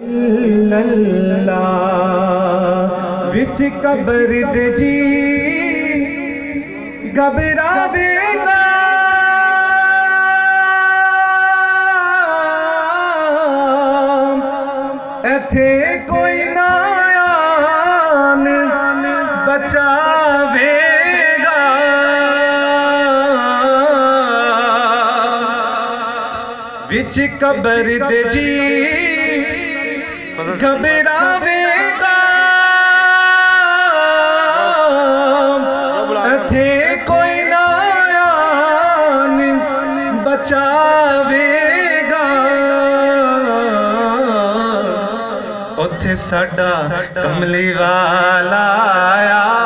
अल्लाह विच cover दे जी घबरावेगा इथे कोई ना आन बचावेगा बिच कबर दे जी ਘਬਰਾਵੇਗਾ ਇੱਥੇ ਕੋਈ ਨਾ ਆਨ ਬਚਾਵੇਗਾ। ਉੱਥੇ ਸਾਡਾ ਕਮਲੀ ਵਾਲਾ ਆਵੇਗਾ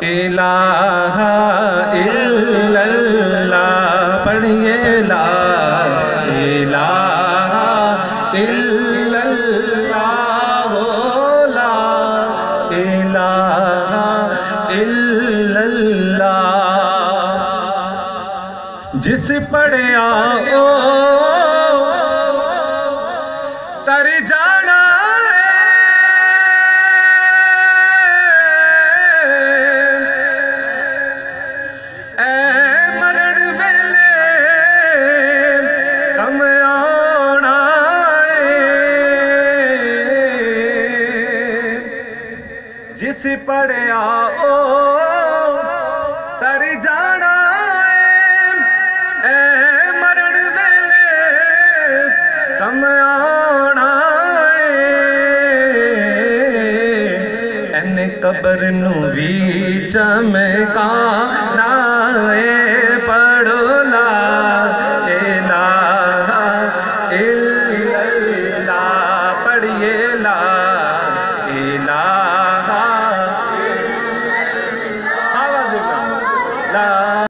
الہ الا اللہ پڑھئے لا الہ الا اللہ لا الہ الا اللہ جس پڑھیا او تر جانا ਜਿਸ ਪੜਿਆ ਉਹ ਤਰ ਜਾਣਾ ਐ ਮਰਨ ਵੇਲੇ ਕੰਮ ਆਣਾ ਐਨ ਕਬਰ ਨੂੰ ਵੀ ਚਮਕਾਣਾ ਏ ਪੜੋ ਲਾ ਇਲਾ ਇਲਾ ਪੜੀਏ